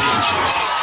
dangerous.